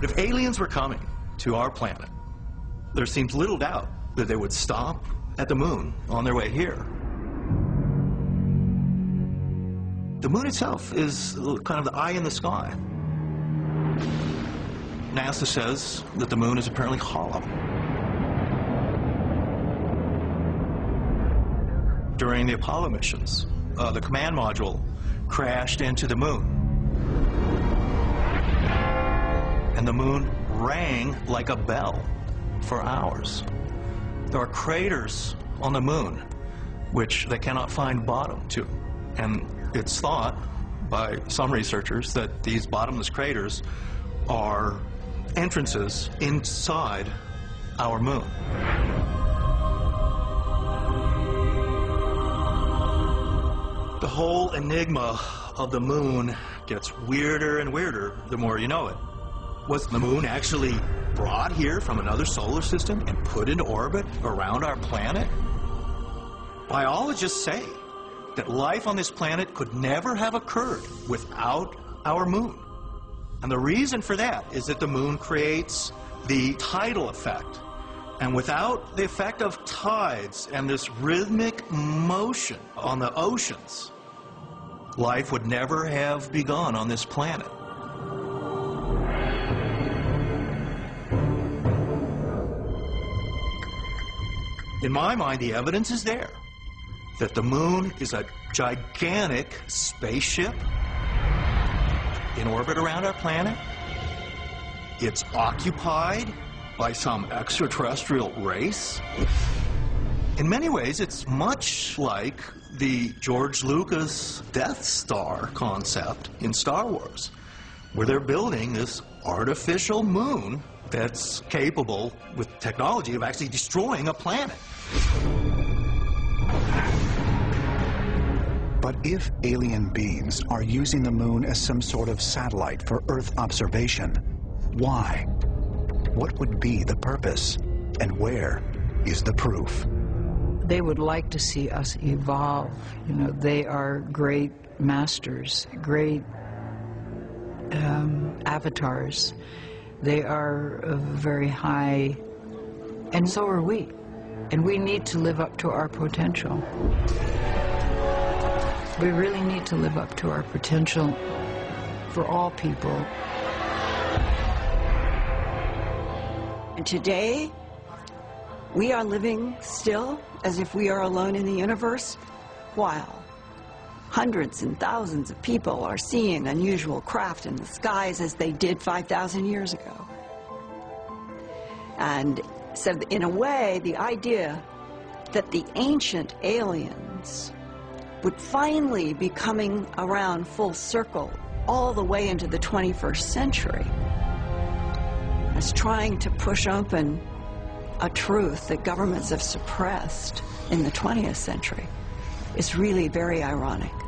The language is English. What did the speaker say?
If aliens were coming to our planet, there seems little doubt that they would stop at the moon on their way here. The moon itself is kind of the eye in the sky. NASA says that the moon is apparently hollow. During the Apollo missions, uh, the command module crashed into the moon. And the moon rang like a bell for hours. There are craters on the moon which they cannot find bottom to. And it's thought by some researchers that these bottomless craters are entrances inside our moon. The whole enigma of the moon gets weirder and weirder the more you know it. Was the moon actually brought here from another solar system and put into orbit around our planet? Biologists say that life on this planet could never have occurred without our moon. And the reason for that is that the moon creates the tidal effect. And without the effect of tides and this rhythmic motion on the oceans, life would never have begun on this planet. In my mind, the evidence is there that the moon is a gigantic spaceship in orbit around our planet. It's occupied by some extraterrestrial race. In many ways, it's much like the George Lucas Death Star concept in Star Wars, where they're building this artificial moon that's capable, with technology, of actually destroying a planet. But if alien beings are using the moon as some sort of satellite for Earth observation, why? What would be the purpose? And where is the proof? They would like to see us evolve. You know, they are great masters, great um, avatars. They are very high, and so are we. And we need to live up to our potential. We really need to live up to our potential for all people. And today, we are living still as if we are alone in the universe, while hundreds and thousands of people are seeing unusual craft in the skies as they did 5,000 years ago. And so, in a way, the idea that the ancient aliens would finally be coming around full circle all the way into the 21st century as trying to push open a truth that governments have suppressed in the 20th century is really very ironic.